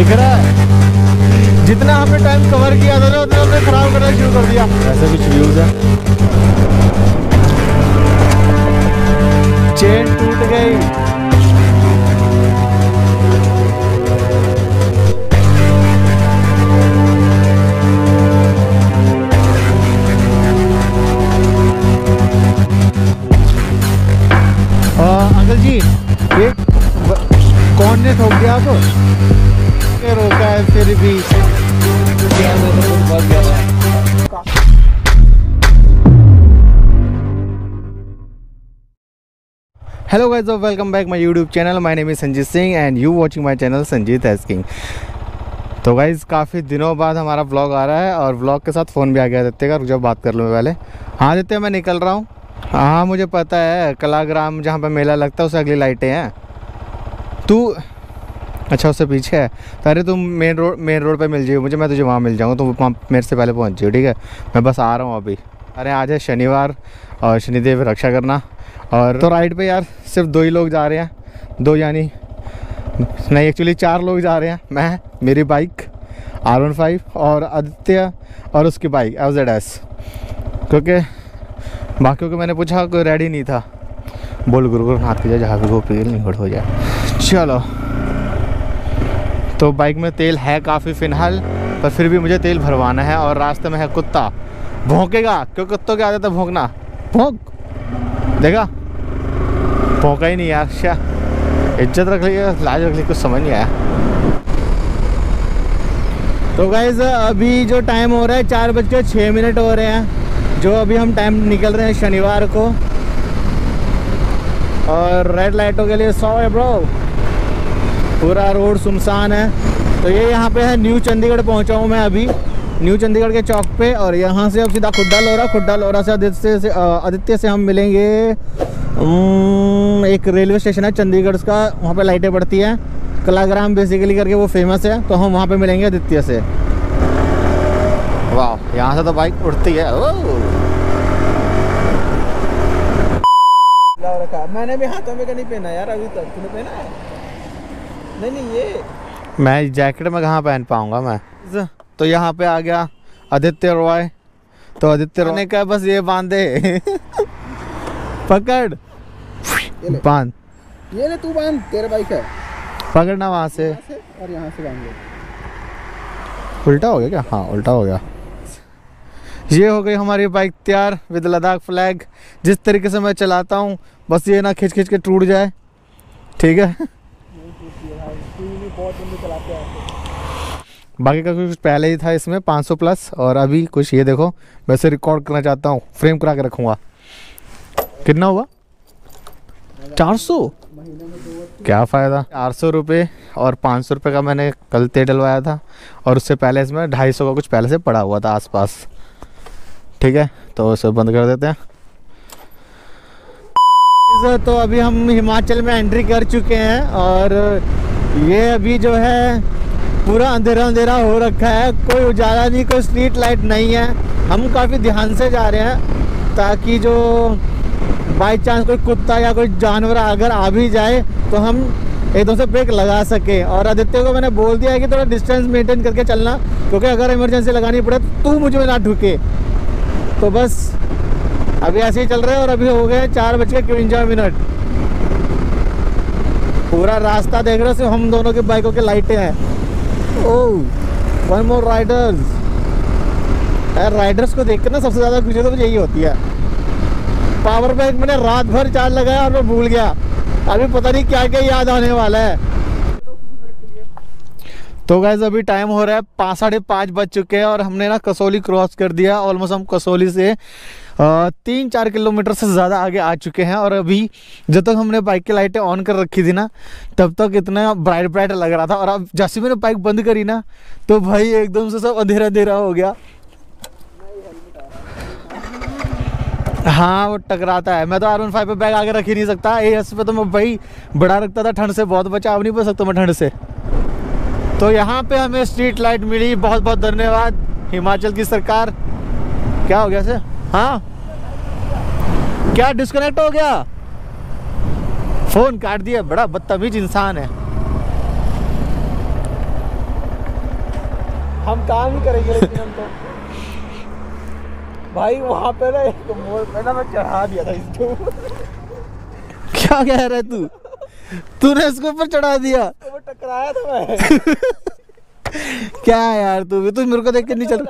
दिख रहा है। जितना हमने टाइम कवर किया था ना उतना हमने खराब करना शुरू कर दिया। ऐसे कुछ व्यूज़ है। चेन टूट गई। अंकल जी, ये कौन ने ठोक दिया आपको रोका है फिर भी हेलो और welcome back my YouTube channel my name is Sanjeet Singh and you watching my channel Sanjeet asking तो गाइज़ काफ़ी दिनों बाद हमारा व्लॉग आ रहा है और व्लॉग के साथ फ़ोन भी आ गया आदित्य का जब बात कर लूँ मैं पहले। हाँ आदित्य मैं निकल रहा हूँ। हाँ मुझे पता है, कलाग्राम जहाँ पे मेला लगता है उससे अगली लाइटें हैं। तू अच्छा उससे पीछे है। अरे तुम मेन रोड मेन रोड पे मिल जाइए मुझे मैं तुझे वहाँ मिल जाऊँगा। तुम वहाँ मेरे से पहले पहुँच जाइए ठीक है? मैं बस आ रहा हूँ अभी। अरे, आज है शनिवार और शनिदेव रक्षा करना। और तो राइड पे यार, सिर्फ़ दो ही लोग जा रहे हैं। दो यानी नहीं एक्चुअली चार लोग जा रहे हैं। मैं, मेरी बाइक आर वन फाइव और आदित्य और उसकी बाइक एफ़ जेड एस क्योंकि बाकियों को मैंने पूछा, कोई रेडी नहीं था। बोल गुरु गुरु हाथ की जाए जहाँ भी गोपी नहीं हो जाए चलो तो बाइक में तेल है काफ़ी फ़िलहाल पर फिर भी मुझे तेल भरवाना है और रास्ते में है कुत्ता। भोंकेगा, क्यों कुत्तों की आदत है भोंकना? भोंक। देखा? भोंका ही नहीं यार क्या इज़्ज़त रख ली, लाज रख ली, कुछ समझ नहीं आया। तो गाइज़ अभी जो टाइम हो रहा है, चार बज के छः मिनट हो रहे हैं, जो अभी हम टाइम निकल रहे हैं शनिवार को। और रेड लाइटों के लिए सौ है ब्रो पूरा रोड सुनसान है। तो ये यहाँ पे है न्यू चंडीगढ़ पहुँचा हूँ मैं अभी। न्यू चंडीगढ़ के चौक पे और यहाँ से अब सीधा खुड्डा लोरा खुड्डा लोरा से आदित्य से आदित्य से हम मिलेंगे। एक रेलवे स्टेशन है चंडीगढ़ का वहाँ पे लाइटें पड़ती हैं। कलाग्राम बेसिकली करके वो फ़ेमस है तो हम वहाँ पे मिलेंगे आदित्य से। वाह यहाँ से तो बाइक उड़ती है। ओ मैंने भी हाथों में का नहीं पहना यार अभी तक तूने पहना है? नहीं नहीं ये। मैं जैकेट में कहाँ पहन पाऊँगा मैं? तो यहाँ पे आ गया आदित्य रॉय। तो आदित्य रॉय ने कहा बस ये बांधे। पकड़। बाँध। ये ले तू बाँध तेरे बाइक है। पकड़ना वहाँ से। और यहाँ से बाँध। ले उल्टा हो गया क्या? हाँ उल्टा हो गया। ये हो गई हमारी बाइक तैयार विद लद्दाख फ्लैग जिस तरीके से मैं चलाता हूँ बस ये ना खिंच खिंच के टूट जाए। ठीक है? बाकी का कुछ पहले ही था इसमें 500 प्लस और अभी कुछ ये देखो वैसे रिकॉर्ड करना चाहता हूँ फ्रेम करा के रखूँगा। कितना हुआ? 400 क्या फ़ायदा? चार सौ रुपये और पाँच सौ का मैंने कल तेल डलवाया था और उससे पहले इसमें ढाई सौ का कुछ पहले से पड़ा हुआ था आसपास। ठीक है तो उसे बंद कर देते हैं। तो अभी हम हिमाचल में एंट्री कर चुके हैं और ये अभी जो है पूरा अंधेरा अंधेरा हो रखा है। कोई उजाला नहीं, कोई स्ट्रीट लाइट नहीं है। हम काफ़ी ध्यान से जा रहे हैं ताकि जो बाई चांस कोई कुत्ता या कोई जानवर अगर आ भी जाए तो हम एकदम से ब्रेक लगा सके। और आदित्य को मैंने बोल दिया है कि थोड़ा डिस्टेंस मेंटेन करके चलना, क्योंकि अगर इमरजेंसी लगानी पड़े तो तू मुझे ना ढुके। तो बस, अभी ऐसे ही चल रहे हैं और अभी हो गए चार बज के मिनट। पूरा रास्ता देख रहे हो हम दोनों की बाइकों की लाइटें हैं। ओह वन मोर राइडर्स यार राइडर्स को देख कर ना सबसे ज़्यादा खुशी तो यही होती है। पावर बैंक मैंने रात भर चार्ज लगाया और मैं भूल गया। अभी पता नहीं क्या क्या याद आने वाला है। तो गैस अभी टाइम हो रहा है, पाँच, साढ़े पाँच बज चुके हैं और हमने ना कसौली क्रॉस कर दिया। ऑलमोस्ट हम कसौली से तीन चार किलोमीटर से ज़्यादा आगे आ चुके हैं और अभी जब तक हमने बाइक की लाइटें ऑन कर रखी थी ना, तब तक इतना ब्राइट ब्राइट लग रहा था। और अब जैसे मैंने बाइक बंद करी ना तो भाई एकदम से सब अंधेरा अंधेरा हो गया। हाँ वो टकराता है। मैं तो आर वन फाइव पे बैग आगे रख ही नहीं सकता। ए एस पे तो मैं भाई बड़ा रखता था, ठंड से बहुत बचा अब नहीं बच सकता मैं ठंड से। तो यहाँ पे हमें स्ट्रीट लाइट मिली। बहुत बहुत धन्यवाद। हिमाचल की सरकार। क्या हो गया से हाँ? क्या डिस्कनेक्ट हो गया? फ़ोन काट दिया बड़ा बदतमीज इंसान है। हम काम ही करेंगे लेकिन हम तो भाई वहाँ पे ना एक मोड़ पे ना मैं चढ़ा दिया था इसको। क्या कह रहा है तू? तूने इसके ऊपर चढ़ा दिया। तो वो टकराया था मैं। क्या यार तू? भी तू मेरे को देख के नहीं चल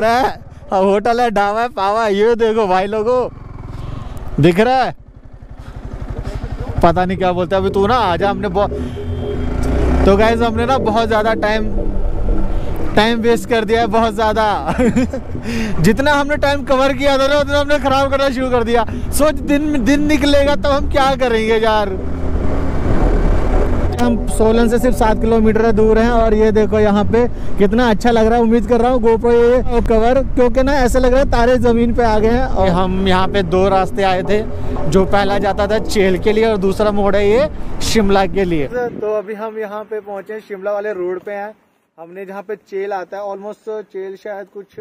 रहा है होटल है ढाबा है पावा ये देखो भाई लोगो। दिख रहा है? पता नहीं क्या बोलते अभी तू ना आ जा, हमने बहुत तो गाइज़ हमने ना बहुत ज़्यादा टाइम टाइम वेस्ट कर दिया है, बहुत ज़्यादा। जितना हमने टाइम कवर किया था ना, उतना हमने ख़राब करना शुरू कर दिया। सोच, दिन दिन निकलेगा तब हम क्या करेंगे यार? हम सोलन से सिर्फ़ सात किलोमीटर दूर हैं और ये देखो यहाँ पे कितना अच्छा लग रहा है। उम्मीद कर रहा हूँ गोप्रो ये कवर क्योंकि ना ऐसा लग रहा है तारे ज़मीन पे आ गए हैं और हम यहाँ पे दो रास्ते आए थे जो पहला जाता था चेल के लिए और दूसरा मोड़ है ये शिमला के लिए। तो अभी हम यहाँ पे पहुँचे शिमला वाले रोड पे है। हमने जहाँ पे चेल आता है ऑलमोस्ट चेल शायद कुछ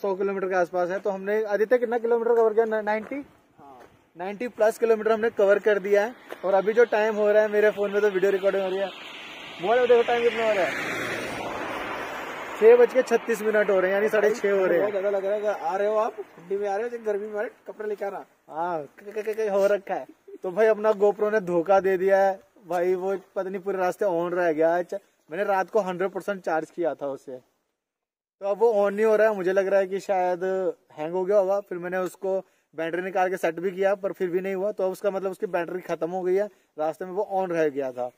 सौ किलोमीटर के आसपास है। तो हमने आदित्य कितना किलोमीटर कवर किया? नाइन्टी नाइन्टी प्लस किलोमीटर हमने कवर कर दिया है। और अभी जो टाइम हो रहा है मेरे फ़ोन में तो वीडियो रिकॉर्डिंग हो रही है। मोबाइल में देखो टाइम कितना हो रहा है। छह बज के छत्तीस मिनट हो रहे हैं यानी साढ़े छह हो रहे हैं। ज़्यादा लग रहा है आ रहे हो आप ठंडी में आ रहे हो गर्मी में कपड़े लेके आना। हाँ हो रखा है। तो भाई अपना गोप्रो ने धोखा दे दिया है। भाई वो पता नहीं पूरे रास्ते ऑन रह गया है। मैंने रात को हंड्रेड परसेंट चार्ज किया था उससे तो अब वो ऑन नहीं हो रहा है। मुझे लग रहा है कि शायद हैंग हो गया होगा। फिर मैंने उसको बैटरी निकाल के सेट भी किया पर फिर भी नहीं हुआ। तो अब उसका मतलब उसकी बैटरी खत्म हो गई है। रास्ते में वो ऑन रह गया था।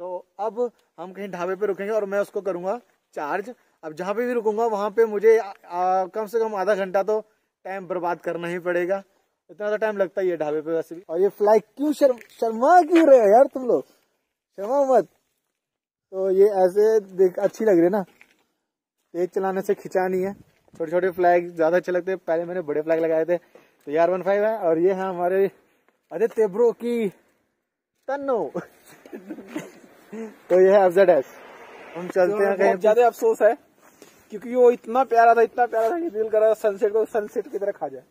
तो अब हम कहीं ढाबे पे रुकेंगे और मैं उसको करूँगा चार्ज अब जहाँ पे भी रुकूँगा वहाँ पे मुझे आ, आ, कम से कम आधा घंटा तो टाइम बर्बाद करना ही पड़ेगा। इतना तो टाइम लगता ही है ढाबे पे वैसे भी। और ये फ्लाई क्यों शर्म शर्मा क्यों रहे यार तुम लोग? शर्मा मत। तो ये ऐसे देख अच्छी लग रही है ना? तेज चलाने से खिंचा नहीं है। छोटे छोटे फ्लैग ज़्यादा अच्छे लगते हैं। पहले मैंने बड़े फ्लैग लगाए थे। तो ये आर वन फाइव है और ये है हमारे आदित्य ब्रो की तन्नो। तो ये है एफजेड एस हम चलते हैं कहीं ज़्यादा अफसोस है क्योंकि वो इतना प्यारा था इतना प्यारा था कि दिल कर रहा सनसेट को सनसेट की तरह खा जाए।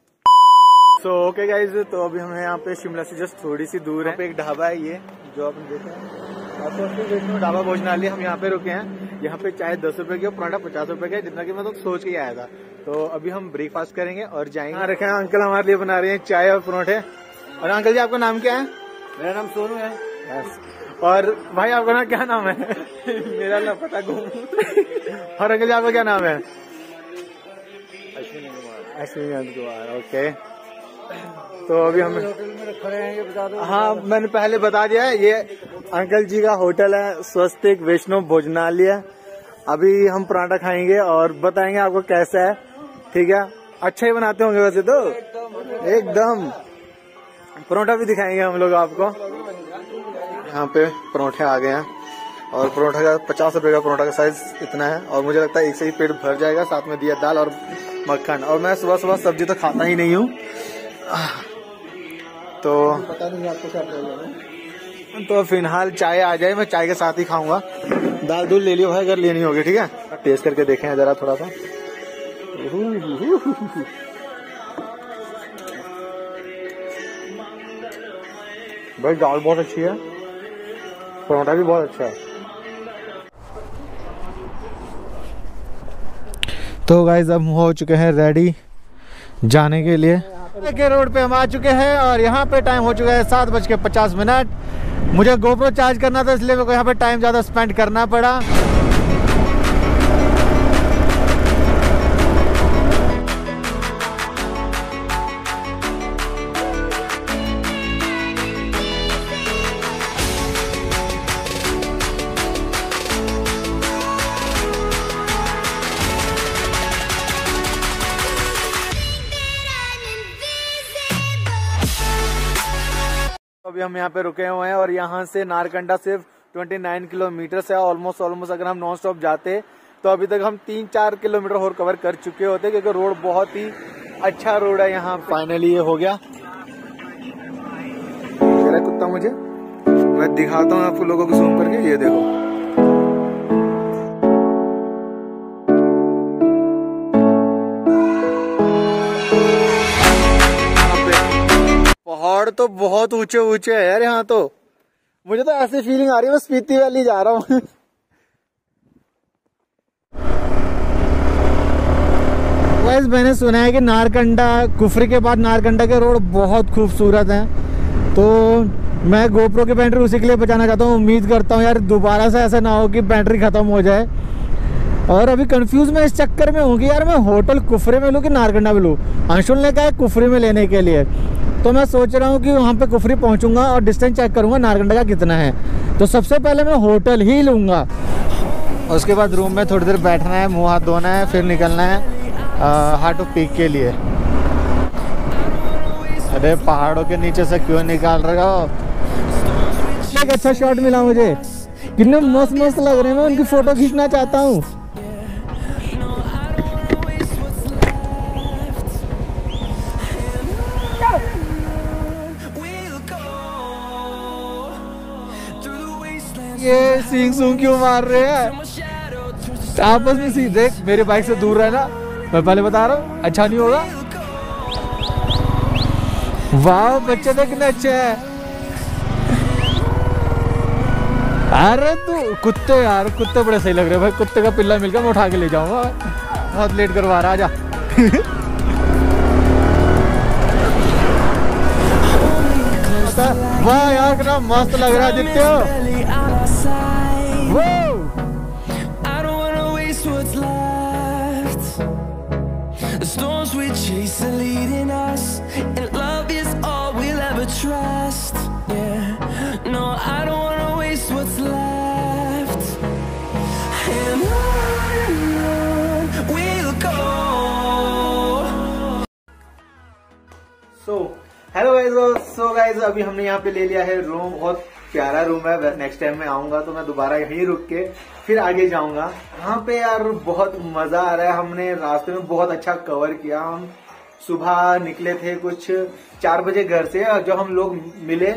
सो ओके गाइज़ तो अभी हमें यहाँ पे शिमला से जस्ट थोड़ी सी दूर है। पे एक ढाबा है ये जो आपने देखा है। ढाबा भोजनालय हम यहाँ पे रुके हैं। यहाँ पे चाय दस रुपए की और पराठा पचास रुपए का जितना कि मैं तो सोच के ही आया था। तो अभी हम ब्रेकफास्ट करेंगे और जाएँगे। यहाँ रखे हैं अंकल हमारे लिए बना रहे हैं चाय और परोठे। और अंकल जी आपका नाम क्या है? मेरा नाम सोनू है। यस और भाई आपका नाम क्या नाम है? मेरा नाम पता घूम और अंकल जी आपका क्या नाम है? अश्विनी कुमार। ओके तो अभी हम हैं हाँ मैंने पहले बता दिया है, ये अंकल जी का होटल है, स्वस्तिक वैष्णव भोजनालय। अभी हम पराठा खाएँगे और बताएँगे आपको कैसा है। ठीक है? अच्छा ही बनाते होंगे वैसे तो। एकदम। परोठा भी दिखाएँगे हम लोग आपको। यहाँ पे परोठे आ गए हैं। और परोठा का पचास रुपए का परोठा का साइज़ इतना है। और मुझे लगता है एक से ही पेट भर जाएगा, साथ में दिया दाल और मक्खन। और मैं सुबह सुबह सब्ज़ी तो खाता ही नहीं हूँ। तो पता नहीं आपको क्या प्रॉब्लम है। तो फ़िलहाल चाय आ जाए मैं चाय के साथ ही खाऊँगा। दाल दूल ले लियो भाई अगर लेनी होगी ठीक है? टेस्ट करके देखें जरा थोड़ा सा। भाई दाल बहुत अच्छी है। परोठा भी बहुत अच्छा है। तो गाइज़ अब हो चुके हैं रेडी जाने के लिए। के रोड पे हम आ चुके हैं और यहाँ पे टाइम हो चुका है सात बज के पचास मिनट। मुझे गोप्रो चार्ज करना था, इसलिए मेरे को यहाँ पे टाइम ज़्यादा स्पेंड करना पड़ा। अभी हम यहाँ पे रुके हुए हैं और यहाँ से नारकंडा सिर्फ़ 29 किलोमीटर से ऑलमोस्ट ऑलमोस्ट अगर हम नॉन स्टॉप जाते तो अभी तक हम तीन चार किलोमीटर और कवर कर चुके होते क्योंकि रोड बहुत ही अच्छा रोड है यहाँ फाइनली ये हो गया। कुत्ता मुझे। मैं दिखाता हूँ आपको लोगों को सुन करके ये देखो। पहाड़ तो बहुत ऊँचे ऊँचे है यार यहाँ तो। मुझे तो ऐसी फीलिंग आ रही है, मैं स्पीति वैली जा रहा हूँ। मैंने सुना है कि नारकंडा, कुफरी के बाद नारकंडा के रोड बहुत खूबसूरत हैं। तो मैं गोप्रो की बैटरी उसी के लिए बचाना चाहता हूँ। उम्मीद करता हूँ यार दोबारा से ऐसा ना हो कि बैटरी ख़त्म हो जाए। और अभी कंफ्यूज मैं इस चक्कर में हूँ कि यार मैं होटल कुफरी में लूँ कि नारकंडा में लूँ? अंशुल ने कहा कुफरी में लेने के लिए। तो मैं सोच रहा हूँ कि वहाँ पे कुफरी पहुँचूँगा और डिस्टेंस चेक करूँगा नारकंडा का कितना है। तो सबसे पहले मैं होटल ही लूँगा। उसके बाद रूम में थोड़ी देर बैठना है, मुँह हाथ धोना है, फिर निकलना है हार्ट ऑफ़ पीक के लिए। अरे, पहाड़ों के नीचे से क्यों निकाल रहे हो? एक अच्छा शॉट मिला मुझे। कितने मस्त मस्त लग रहे हैं, मैं उनकी फ़ोटो खींचना चाहता हूँ। सिंग सुंग क्यों मार रहे हैं? आपस में सीधे देख, मेरे बाइक से दूर रहना। मैं पहले बता रहा हूँ अच्छा नहीं होगा। वाह, बच्चे देखने अच्छे हैं। अरे तू, कुत्ते यार, कुत्ते बड़े सही लग रहे भाई। कुत्ते का पिल्ला मिलकर मैं उठा के ले जाऊँगा। बहुत लेट करवा रहा, आजा। वाह यार, कितना मस्त लग रहा है, दिखते हो I don't wanna waste what's left. The storms we chase are leading us, and love is all we'll ever trust. Yeah, no, I don't wanna waste what's left. And on and on we'll go. So hello guys so guys अभी हमने यहाँ पे ले लिया है room बहुत प्यारा room है नेक्स्ट टाइम मैं आऊँगा तो मैं दोबारा यहीं रुक के फिर आगे जाऊँगा। यहाँ पे यार बहुत मज़ा आ रहा है, हमने रास्ते में बहुत अच्छा कवर किया। हम सुबह निकले थे कुछ चार बजे घर से, और जब हम लोग मिले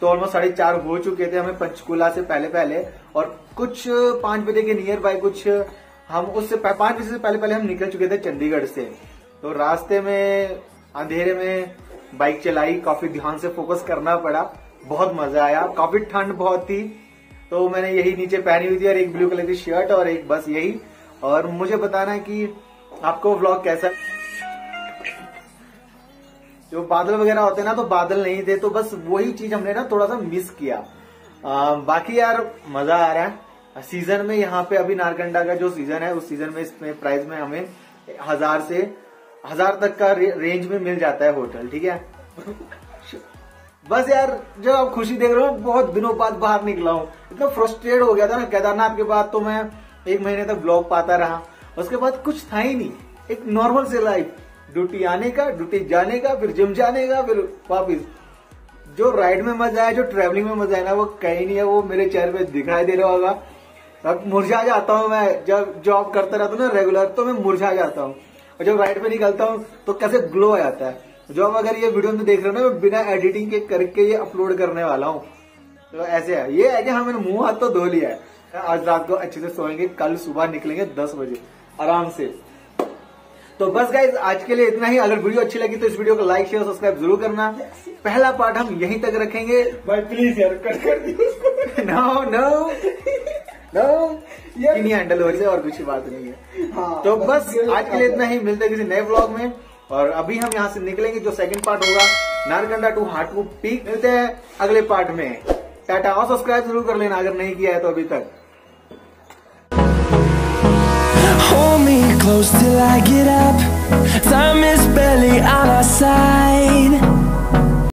तो ऑलमोस्ट साढ़े चार हो चुके थे हमें पंचकुला से पहले पहले। और कुछ पाँच बजे के नियर बाय कुछ हम उससे पाँच बजे से पहले पहले हम निकल चुके थे चंडीगढ़ से। तो रास्ते में, अंधेरे में बाइक चलाई, काफ़ी ध्यान से फोकस करना पड़ा। बहुत मज़ा आया। काफ़ी ठंड बहुत थी तो मैंने यही नीचे पहनी हुई थी और एक ब्लू कलर की शर्ट और एक बस यही। और मुझे बताना है कि आपको व्लॉग कैसा जो बादल वगैरह होते ना तो बादल नहीं थे तो बस वही चीज़ हमने ना थोड़ा सा मिस किया। आ, बाकी यार मज़ा आ रहा है। सीज़न में यहाँ पे अभी नारकंडा का जो सीज़न है उस सीज़न में इसमें प्राइस में हमें हज़ार से हज़ार तक का रेंज में मिल जाता है होटल ठीक है? बस यार जब आप खुशी देख रहे हो, बहुत दिनों बाद बाहर निकला हूँ। इतना फ्रस्ट्रेट हो गया था ना, केदारनाथ के बाद तो मैं एक महीने तक ब्लॉग पाता रहा। उसके बाद कुछ था ही नहीं। एक नॉर्मल से लाइफ ड्यूटी आने का, ड्यूटी जाने का, फिर जिम जाने का, फिर वापिस। जो राइड में मज़ा है जो ट्रेवलिंग में मज़ा है ना, वो कहीं नहीं है, वो मेरे चेहरे पे दिखाई दे रहा होगा। अब मुरझा जाता हूँ मैं, जब जॉब करता रहता हूँ ना रेगुलर तो मैं मुरझा जाता हूँ। और जब राइड पे निकलता हूँ तो कैसे ग्लो आ जाता है। जो अब अगर ये वीडियो में देख रहे हो ना मैं बिना एडिटिंग के करके ये अपलोड करने वाला हूँ। तो ऐसे है। ये है कि हाँ मैंने मुँह हाथ तो धो लिया है। आज रात को अच्छे से सोएँगे कल सुबह निकलेंगे दस बजे आराम से। तो बस गाइज़ आज के लिए इतना ही। अगर वीडियो अच्छी लगी तो इस वीडियो को लाइक शेयर सब्सक्राइब ज़रूर करना। पहला पार्ट हम यहीं तक रखेंगे। भाई प्लीज़ यार कट कर दियो नो नो नो ये नहीं हैंडल हो रही है और कुछ बात नहीं है। हाँ, तो बस बस आज के लिए इतना ही। मिलते हैं किसी नए ब्लॉग में। और अभी हम यहाँ से निकलेंगे जो सेकंड पार्ट होगा नारकंडा टू हाटू पीक मिलते हैं अगले पार्ट में टाटा और सब्सक्राइब ज़रूर कर लेना अगर नहीं किया है तो अभी तक close till I get up. Time is barely on our side.